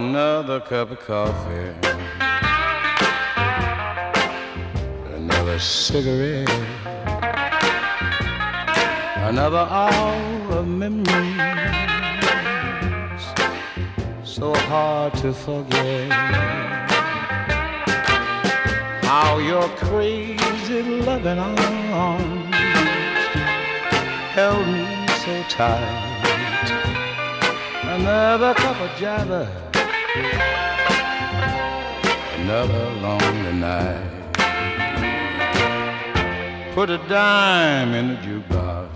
Another cup of coffee. Another cigarette. Another hour of memories. So hard to forget. How your crazy loving arms held me so tight another cup of java, another lonely night. Put a dime in the jukebox,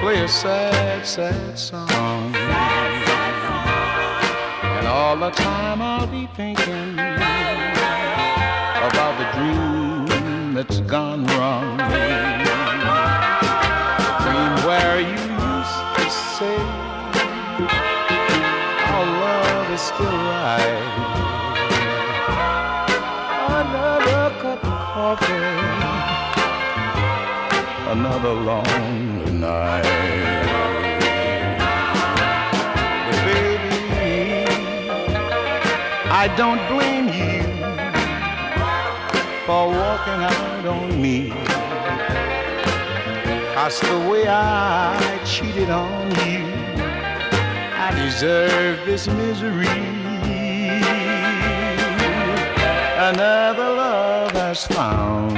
play a sad, sad song, and all the time I'll be thinking about the dream that's gone wrong. Is still right. Another cup of coffee, another long night. Baby, I don't blame you for walking out on me. Cause the way I cheated on you, deserve this misery. Another love has found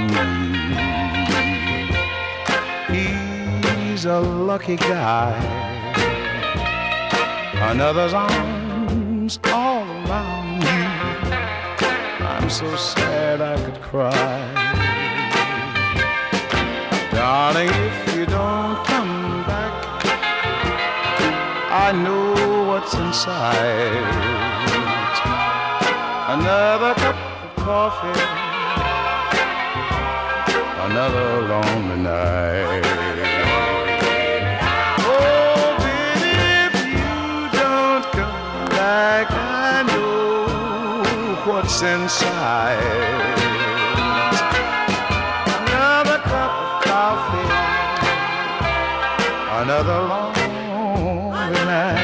me. He's a lucky guy. Another's arms all around you. I'm so sad I could cry. Darling, if you don't come back, I know what's inside. Another cup of coffee, another lonely night. Oh, baby, if you don't come back, I know what's inside. Another cup of coffee, another lonely night.